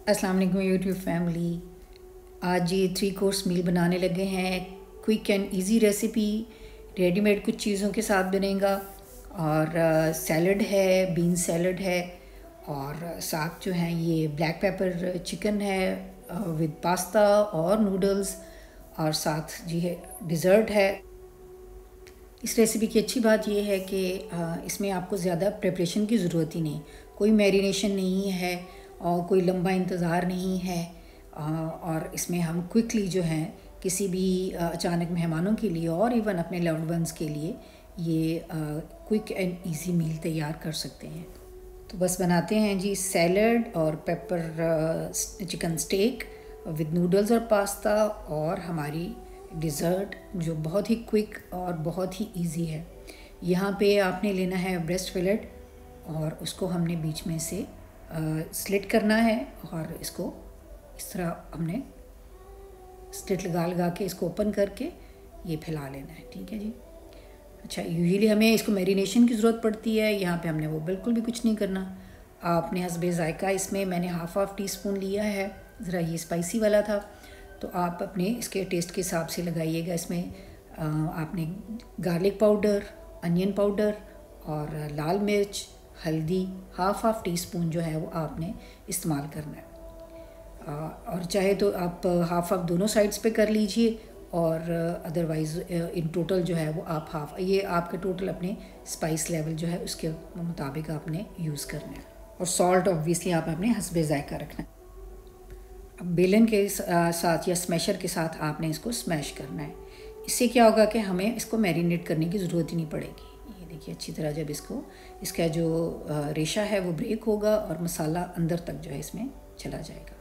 अस्सलाम वालेकुम YouTube family आज ये थ्री कोर्स मील बनाने लगे हैं। Quick and easy recipe readymade कुछ चीज़ों के साथ बनेगा। और सैलड है बीन सैलड है। और साथ जो है ये ब्लैक पेपर चिकन है विद पास्ता और नूडल्स और साथ जी है डिज़र्ट है। इस रेसिपी की अच्छी बात यह है कि इसमें आपको ज़्यादा प्रिपरेशन की ज़रूरत ही नहीं। कोई मैरिनेशन नहीं है। और कोई लंबा इंतज़ार नहीं है और इसमें हम क्विकली जो है, किसी भी अचानक मेहमानों के लिए और इवन अपने लव्ड वंस के लिए ये क्विक एंड इजी मील तैयार कर सकते हैं। तो बस बनाते हैं जी सैलड और pepper chicken steak with noodles और पास्ता और हमारी डिज़र्ट जो बहुत ही क्विक और बहुत ही इजी है। यहाँ पे आपने लेना है ब्रेस्ट फिलेट और उसको हमने बीच में से स्लिट करना है और इसको इस तरह हमने स्लिट लगा लगा के इसको ओपन करके ये फैला लेना है, ठीक है जी? अच्छा यूजुअली हमें इसको मैरिनेशन की ज़रूरत पड़ती है, यहाँ पे हमने वो बिल्कुल भी कुछ नहीं करना। आपने हसबे ज़ायका इसमें मैंने हाफ़ हाफ़ टी स्पून लिया है, ज़रा ये स्पाइसी वाला था तो आप अपने इसके टेस्ट के हिसाब से लगाइएगा इसमें। आपने गार्लिक पाउडर अनियन पाउडर और लाल मिर्च हल्दी हाफ़ हाफ़ टी स्पून जो है वो आपने इस्तेमाल करना है। और चाहे तो आप हाफ़ हाफ़ दोनों साइड्स पे कर लीजिए और अदरवाइज़ इन टोटल जो है वो आप हाफ़ ये आपके टोटल अपने स्पाइस लेवल जो है उसके मुताबिक आपने यूज़ करना है। और सॉल्ट ऑब्वियसली आप अपने हसबे ज़ायका रखना है। अब बेलन के साथ या स्मैशर के साथ आपने इसको स्मैश करना है। इससे क्या होगा कि हमें इसको मैरिनेट करने की ज़रूरत ही नहीं पड़ेगी। देखिए अच्छी तरह जब इसको, इसका जो रेशा है वो ब्रेक होगा और मसाला अंदर तक जो है इसमें चला जाएगा।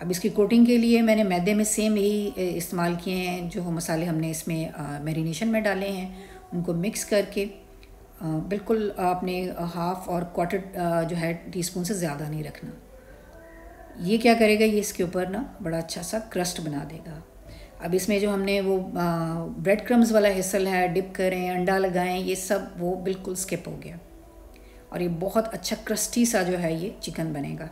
अब इसकी कोटिंग के लिए मैंने मैदे में सेम यही इस्तेमाल किए हैं, जो मसाले हमने इसमें मैरिनेशन में डाले हैं, उनको मिक्स करके। बिल्कुल आपने हाफ़ और क्वार्टर जो है टीस्पून से ज़्यादा नहीं रखना। ये क्या करेगा, ये इसके ऊपर ना बड़ा अच्छा सा क्रस्ट बना देगा। अब इसमें जो हमने वो ब्रेड क्रम्स वाला हिस्सा है डिप करें, अंडा लगाएँ, ये सब वो बिल्कुल स्किप हो गया। और ये बहुत अच्छा क्रस्टी सा जो है ये चिकन बनेगा।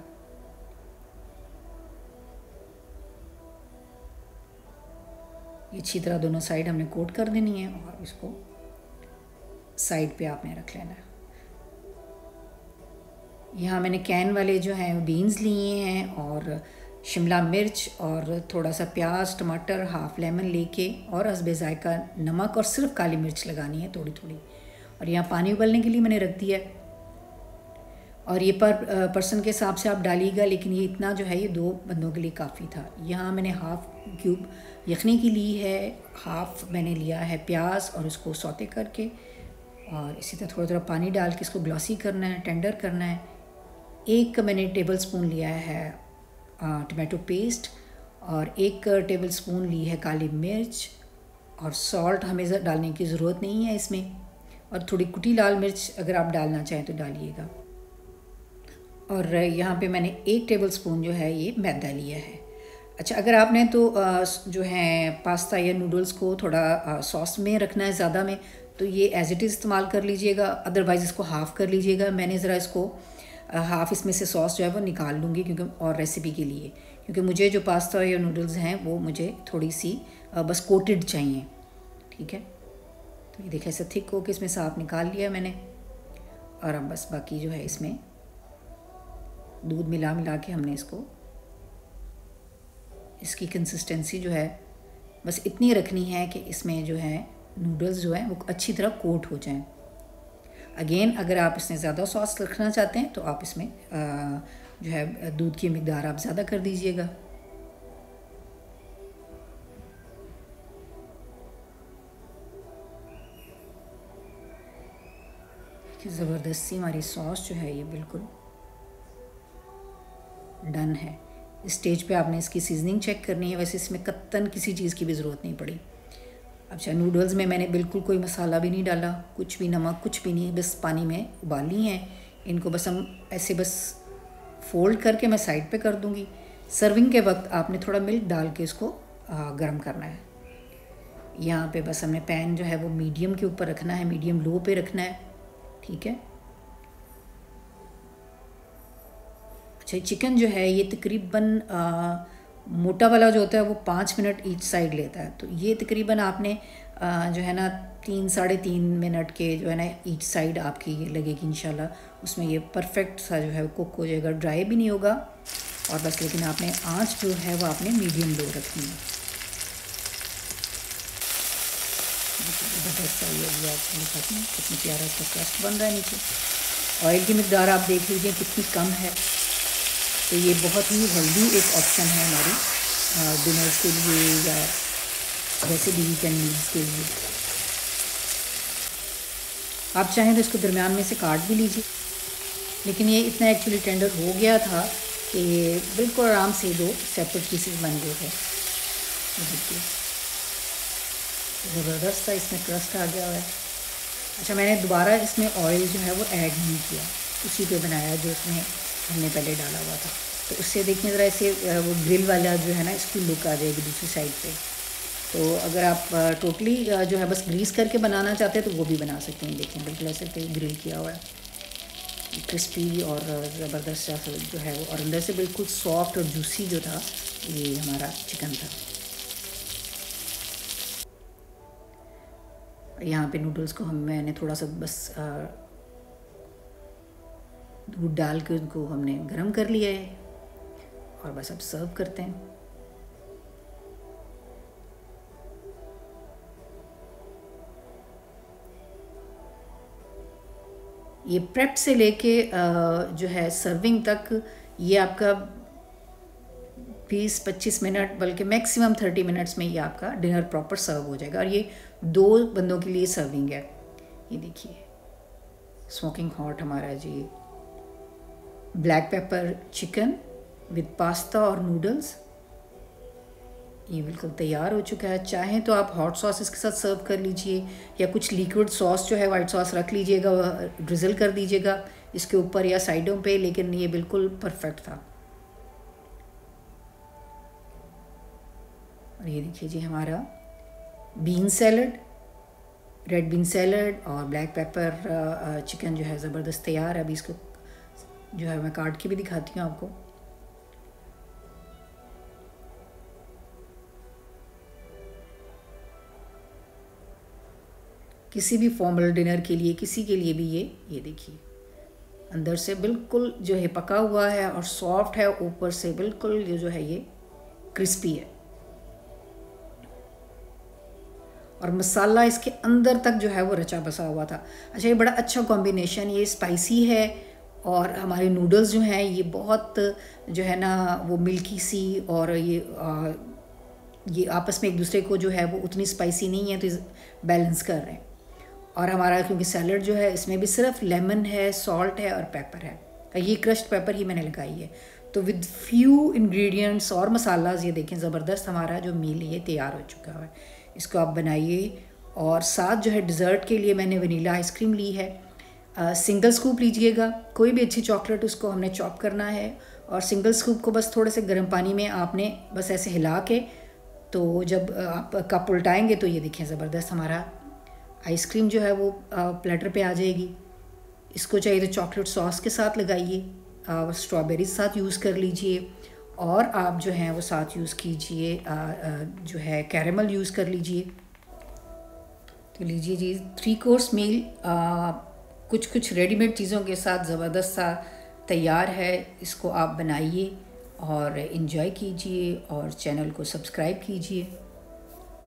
ये अच्छी तरह दोनों साइड हमने कोट कर देनी है और इसको साइड पे आपने रख लेना है। यहाँ मैंने कैन वाले जो हैं बीन्स लिए हैं और शिमला मिर्च और थोड़ा सा प्याज, टमाटर, हाफ़ लेमन लेके और हसबे ज़ायका नमक और सिर्फ़ काली मिर्च लगानी है थोड़ी थोड़ी और यहाँ पानी उबलने के लिए मैंने रख दिया है। और ये पर पर्सन के हिसाब से आप डालिएगा, लेकिन ये इतना जो है ये दो बंदों के लिए काफ़ी था। यहाँ मैंने हाफ़ क्यूब यखनी की ली है, हाफ़ मैंने लिया है प्याज और उसको सौते करके। और इसी तरह थोड़ा थोड़ा पानी डाल के इसको ग्लॉसी करना है, टेंडर करना है। एक मैंने टेबल स्पून लिया है टमाटो पेस्ट और एक टेबल स्पून ली है काली मिर्च और सॉल्ट हमें डालने की ज़रूरत नहीं है इसमें। और थोड़ी कुटी लाल मिर्च अगर आप डालना चाहें तो डालिएगा। और यहाँ पे मैंने एक टेबल स्पून जो है ये मैदा लिया है। अच्छा अगर आपने तो जो है पास्ता या नूडल्स को थोड़ा सॉस में रखना है ज़्यादा में तो ये एज़ इट इज़ इस्तेमाल कर लीजिएगा अदरवाइज़ इसको हाफ़ कर लीजिएगा। मैंने ज़रा इसको हाफ़ इसमें से सॉस जो है वो निकाल लूँगी क्योंकि, और रेसिपी के लिए। क्योंकि मुझे जो पास्ता या नूडल्स हैं, वो मुझे थोड़ी सी बस कोटेड चाहिए। ठीक है? तो ये देखिए ऐसे थिक हो होकर इसमें साफ़ निकाल लिया मैंने। और अब बस बाकी जो है इसमें दूध मिला मिला के हमने इसको, इसकी कंसिस्टेंसी जो है, बस इतनी रखनी है कि इसमें जो है नूडल्स जो है, वो अच्छी तरह कोट हो जाएँ। अगेन अगर आप इसमें ज़्यादा सॉस रखना चाहते हैं तो आप इसमें जो है, दूध की मकदार आप ज़्यादा कर दीजिएगा। ज़बरदस्ती हमारी सॉस जो है, ये बिल्कुल डन है। इस स्टेज पे आपने इसकी सीजनिंग चेक करनी है। वैसे इसमें कत्तन किसी चीज़ की भी ज़रूरत नहीं पड़ी। अच्छा नूडल्स में मैंने बिल्कुल कोई मसाला भी नहीं डाला, कुछ भी नमक, कुछ भी नहीं, बस पानी में उबाली हैं। इनको बस हम ऐसे बस फोल्ड करके मैं साइड पे कर दूँगी। सर्विंग के वक्त आपने थोड़ा मिल्क डाल के इसको गर्म करना है। यहाँ पे बस हमने पैन जो है वो मीडियम के ऊपर रखना है मीडियम लो पे रखना है। ठीक है? अच्छा चिकन जो है ये तकरीबन मोटा वाला जो होता है वो पाँच मिनट ईच साइड लेता है। तो ये तकरीबन आपने जो है ना, तीन, साढ़े तीन मिनट के जो है ना ईच साइड आपकी लगेगी इन उसमें ये परफेक्ट सा जो है कुक हो जाएगा। ड्राई भी नहीं होगा और बस लेकिन आपने आँच जो है वो आपने मीडियम लो रखनी है। आपको कितनी प्यारा इसका क्रस्ट बन रहा है नीचे। ऑयल की मकदार आप देख लीजिए कितनी कम है। तो ये बहुत ही हेल्दी एक ऑप्शन है हमारी डिनर्स के लिए या वैसे भी वीकेंड मील्स के लिए। आप चाहें तो इसको दरमियान में से काट भी लीजिए। लेकिन ये इतना एक्चुअली टेंडर हो गया था कि ये बिल्कुल आराम से दो सेपरेट पीसेस बन गए थे। देखिए। ज़बरदस्त था इसमें क्रस्ट आ गया है। अच्छा मैंने दोबारा इसमें ऑयल जो है वो ऐड नहीं किया। उसी पे बनाया जो उसमें हमने पहले डाला हुआ था। तो उससे देखिए ज़रा ऐसे वो ग्रिल वाला जो है ना, इसकी लुक आ जाएगी दूसरी साइड पे। तो अगर आप टोटली जो है बस ग्रीस करके बनाना चाहते हैं तो वो भी बना सकते हैं। देखें बिल्कुल ऐसे पे ग्रिल किया हुआ है। क्रिस्पी और ज़बरदस्त जो है वो। और अंदर से बिल्कुल सॉफ्ट और जूसी जो था, ये हमारा चिकन था। यहाँ पे नूडल्स को हम, मैंने थोड़ा सा बस दूध डाल के उनको हमने गर्म कर लिया है और बस अब सर्व करते हैं। ये प्रेप से लेके जो है सर्विंग तक, ये आपका बीस, पच्चीस मिनट, बल्कि मैक्सिमम थर्टी मिनट्स में ये आपका डिनर प्रॉपर सर्व हो जाएगा। और ये दो बंदों के लिए सर्विंग है। ये देखिए, स्मोकिंग हॉट हमारा जी। Black pepper chicken with pasta और नूडल्स ये बिल्कुल तैयार हो चुका है। चाहें तो आप हॉट सॉस इसके साथ सर्व कर लीजिए या कुछ लिक्विड सॉस जो है वाइट सॉस रख लीजिएगा ड्रिजल कर दीजिएगा इसके ऊपर या साइडों पे, लेकिन ये बिल्कुल परफेक्ट था। और ये देखिए जी हमारा bean salad red bean salad और ब्लैक पेपर चिकन जो है ज़बरदस्त तैयार है। अभी इसको जो है, मैं काट के भी दिखाती हूँ आपको। किसी भी फॉर्मल डिनर के लिए, किसी के लिए भी ये ये देखिए। अंदर से बिल्कुल जो है, पका हुआ है और सॉफ्ट है, ऊपर से बिल्कुल ये जो है, ये क्रिस्पी है। और मसाला इसके अंदर तक जो है, वो रचा बसा हुआ था। अच्छा ये बड़ा अच्छा कॉम्बिनेशन ये स्पाइसी है और हमारे नूडल्स जो हैं ये बहुत जो है ना वो मिल्की सी और ये आ, ये आपस में एक दूसरे को जो है वो उतनी स्पाइसी नहीं है तो बैलेंस कर रहे हैं। और हमारा क्योंकि सैलड जो है इसमें भी सिर्फ़ लेमन है सॉल्ट है और पेपर है। ये क्रश्ड पेपर ही मैंने लगाई है। तो विद फ्यू इंग्रेडिएंट्स और मसालाज ये देखें ज़बरदस्त हमारा जो मील ये तैयार हो चुका है। इसको आप बनाइए और साथ जो है डिज़र्ट के लिए मैंने वनीला आइसक्रीम ली है। सिंगल स्कूप लीजिएगा। कोई भी अच्छी चॉकलेट उसको हमने चॉप करना है और सिंगल स्कूप को बस थोड़े से गर्म पानी में आपने बस ऐसे हिला के तो जब आप कप उल्टाएँगे तो ये देखें ज़बरदस्त हमारा आइसक्रीम जो है वो प्लेटर पे आ जाएगी। इसको चाहिए तो चॉकलेट सॉस के साथ लगाइए स्ट्रॉबेरी साथ यूज़ कर लीजिए और आप जो हैं वो साथ यूज़ कीजिए जो है कैरेमल यूज़ कर लीजिए। तो लीजिए जी थ्री कोर्स मील कुछ कुछ रेडीमेड चीज़ों के साथ ज़बरदस्त सा तैयार है, इसको आप बनाइए और इन्जॉय कीजिए और चैनल को सब्सक्राइब कीजिए।